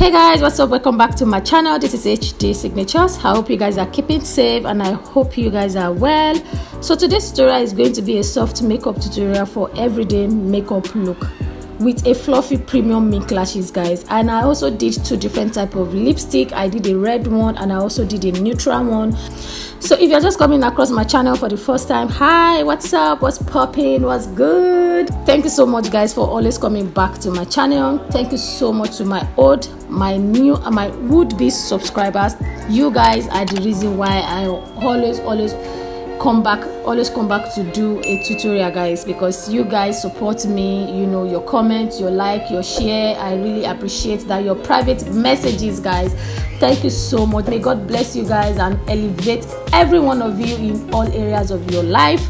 hey guys what's up? Welcome back to my channel. This is hd signatures. I hope you guys are keeping safe and i hope you guys are well. So today's tutorial is going to be a soft makeup tutorial for everyday makeup look with a fluffy premium mink lashes guys. And i also did two different type of lipstick. I did a red one and i also did a neutral one so if you're just coming across my channel for the first time hi what's up? What's popping what's good? Thank you so much guys for always coming back to my channel. Thank you so much to my old my new and my would-be subscribers. You guys are the reason why i always always come back always come back to do a tutorial guys because you guys support me you know your comments your like your share. I really appreciate that. Your private messages guys. Thank you so much. May god bless you guys and elevate every one of you in all areas of your life.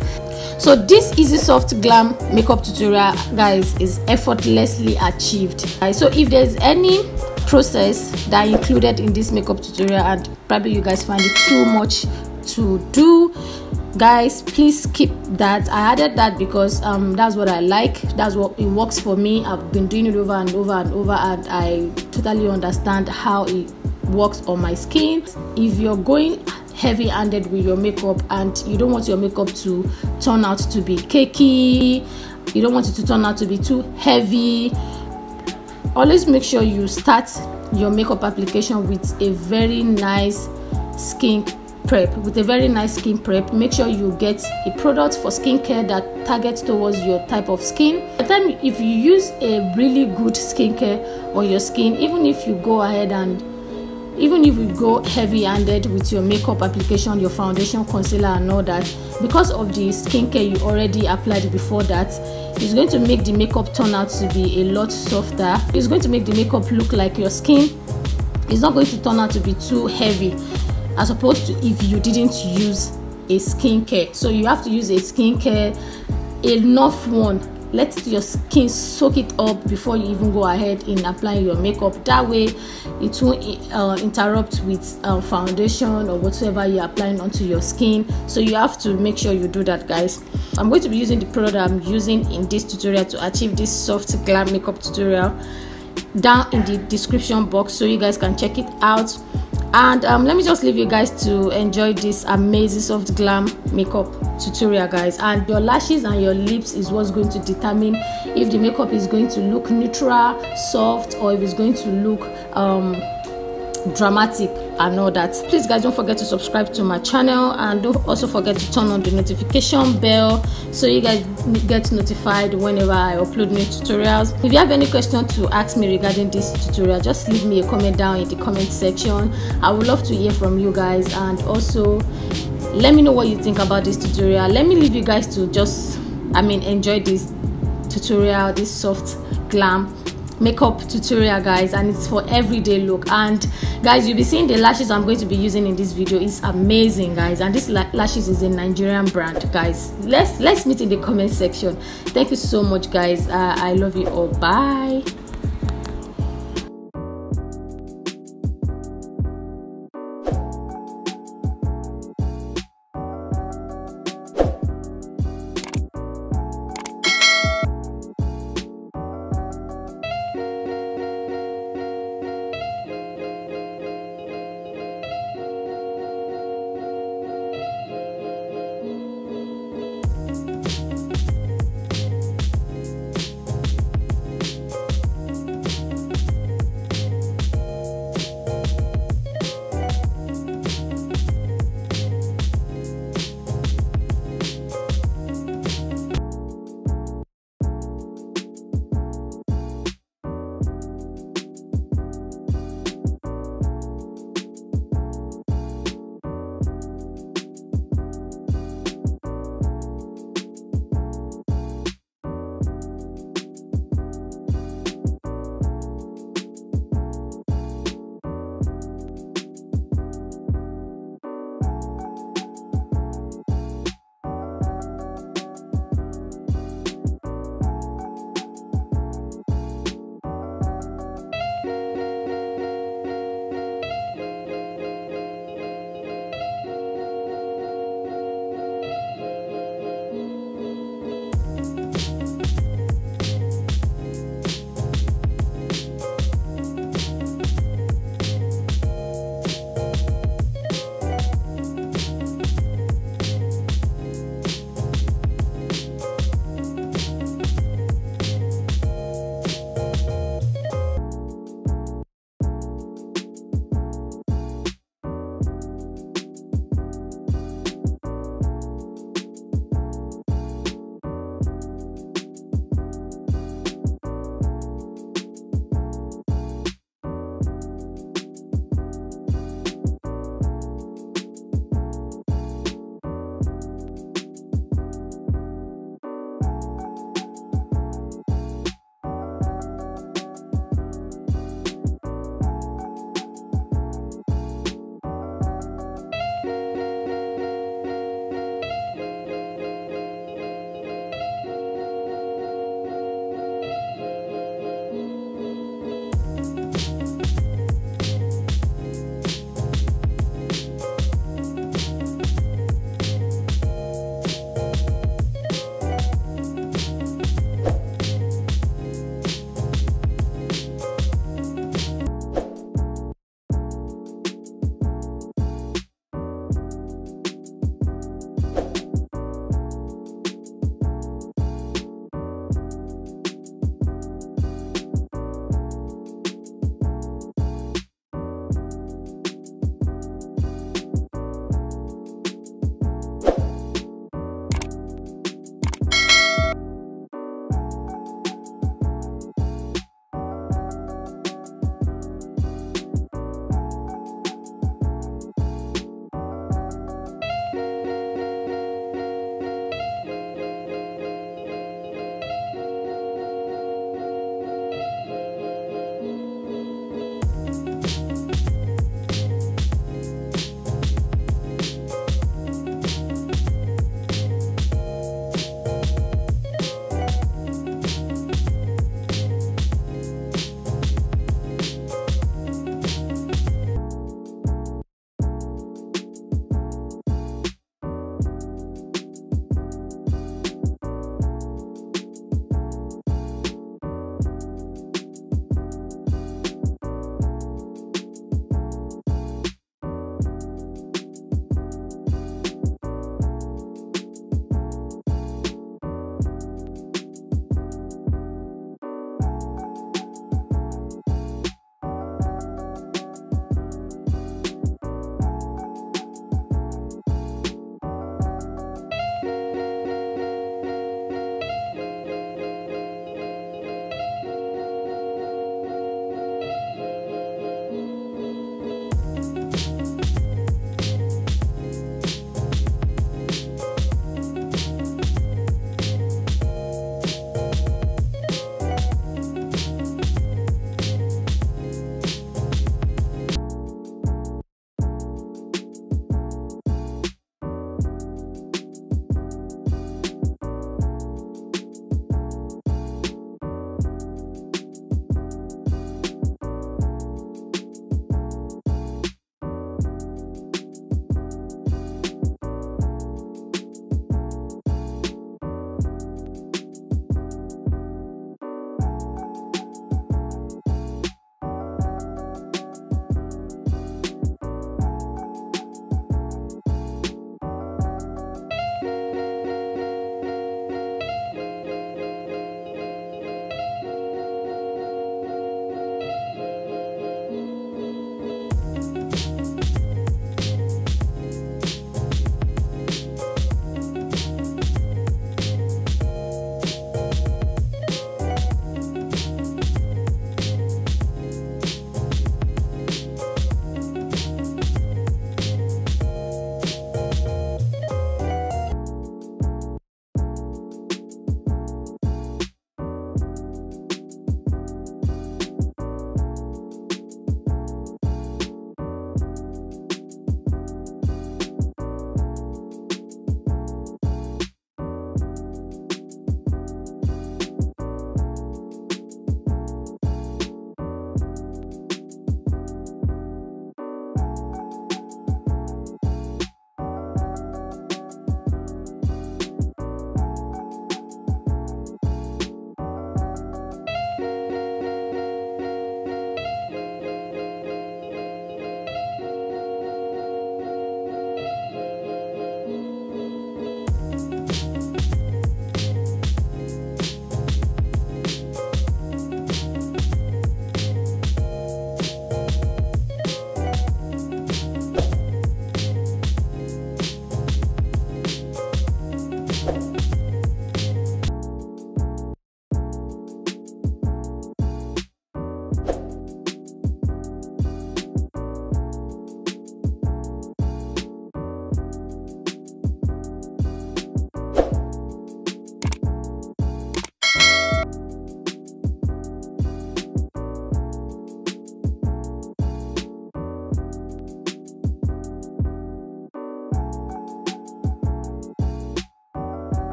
So this easy soft glam makeup tutorial guys is effortlessly achieved. So if there's any process that included in this makeup tutorial and probably you guys find it too much to do guys please keep that. I added that because um that's what i like. That's what it works for me. I've been doing it over and over and over and i totally understand how it works on my skin. If you're going heavy handed with your makeup and you don't want your makeup to turn out to be cakey you don't want it to turn out to be too heavy always make sure you start your makeup application with a very nice skin prep with a very nice skin prep make sure you get a product for skincare that targets towards your type of skin. The time if you use a really good skincare on your skin even if you go ahead and even if you go heavy handed with your makeup application your foundation concealer and all that because of the skincare you already applied before that it's going to make the makeup turn out to be a lot softer. It's going to make the makeup look like your skin. It's not going to turn out to be too heavy as opposed to if you didn't use a skincare. So you have to use a skincare enough one. Let your skin soak it up before you even go ahead in applying your makeup. That way it won't uh, interrupt with uh, foundation or whatever you're applying onto your skin. So you have to make sure you do that guys. I'm going to be using the product i'm using in this tutorial to achieve this soft glam makeup tutorial down in the description box so you guys can check it out and um, let me just leave you guys to enjoy this amazing soft glam makeup tutorial guys. And your lashes and your lips is what's going to determine if the makeup is going to look neutral soft or if it's going to look um, dramatic and all that. Please guys don't forget to subscribe to my channel and don't also forget to turn on the notification bell so you guys get notified whenever i upload new tutorials. If you have any question to ask me regarding this tutorial just leave me a comment down in the comment section. I would love to hear from you guys and also let me know what you think about this tutorial. Let me leave you guys to just i mean enjoy this tutorial this soft glam makeup tutorial guys and it's for everyday look. And guys you'll be seeing the lashes i'm going to be using in this video it's amazing guys. And this lashes is a nigerian brand guys. Let's let's meet in the comment section. Thank you so much guys. Uh, i love you all. Bye